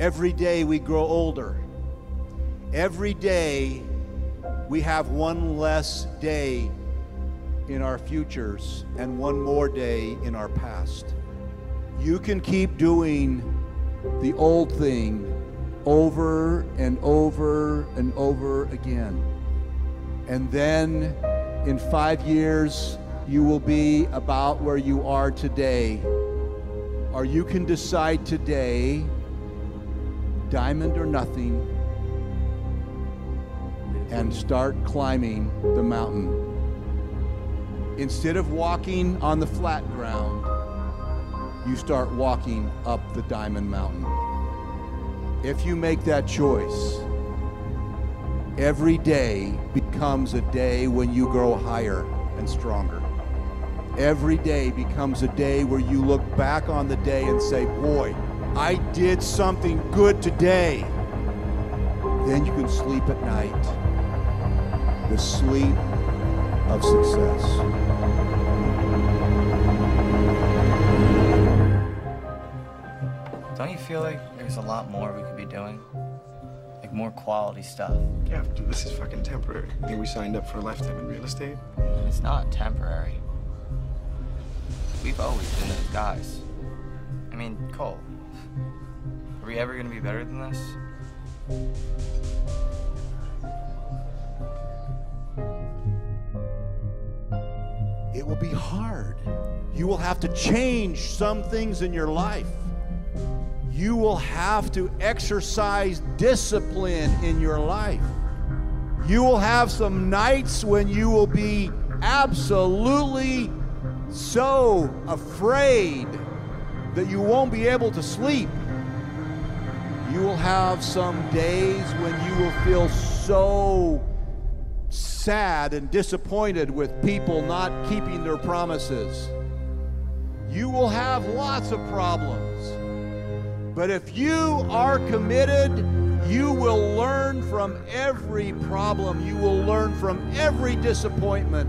Every day we grow older. Every day we have one less day in our futures and one more day in our past. You can keep doing the old thing over and over and over again. And then in five years, you will be about where you are today. Or you can decide today, diamond or nothing, and start climbing the mountain. Instead of walking on the flat ground, you start walking up the diamond mountain. If you make that choice, every day becomes a day when you grow higher and stronger. Every day becomes a day where you look back on the day and say, Boy, I did something good today. Then you can sleep at night. The sleep of success. Don't you feel like there's a lot more we could be doing? Like more quality stuff. Yeah, dude, this is fucking temporary. I think we signed up for a lifetime in real estate. It's not temporary. We've always been those guys. I mean, Cole, are we ever gonna be better than this? It will be hard. You will have to change some things in your life. You will have to exercise discipline in your life. You will have some nights when you will be absolutely so afraid that you won't be able to sleep. You will have some days when you will feel so sad and disappointed with people not keeping their promises. You will have lots of problems. But if you are committed, you will learn from every problem. You will learn from every disappointment.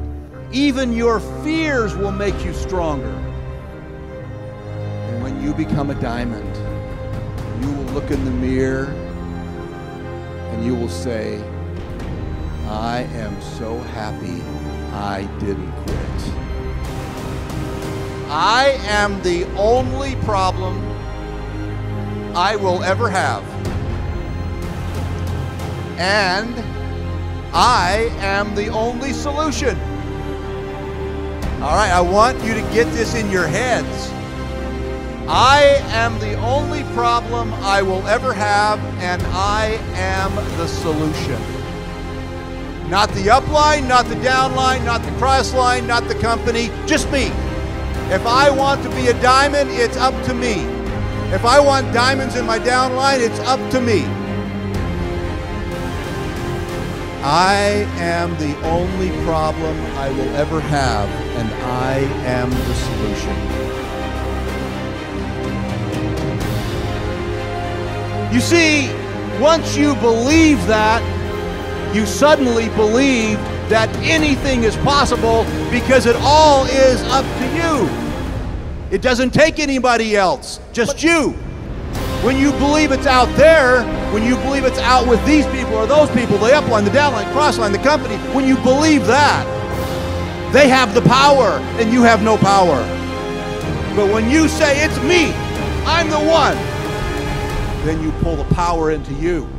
Even your fears will make you stronger. You become a diamond, you will look in the mirror and you will say, I am so happy I didn't quit. I am the only problem I will ever have. And I am the only solution. All right, I want you to get this in your heads. I am the only problem I will ever have, and I am the solution. Not the upline, not the downline, not the cross line, not the company, just me. If I want to be a diamond, it's up to me. If I want diamonds in my downline, it's up to me. I am the only problem I will ever have, and I am the solution. You see, once you believe that, you suddenly believe that anything is possible because it all is up to you. It doesn't take anybody else, just you. When you believe it's out there, when you believe it's out with these people or those people, the upline, the downline, crossline, the company, when you believe that, they have the power and you have no power. But when you say, it's me, I'm the one, then you pull the power into you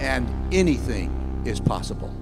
and anything is possible.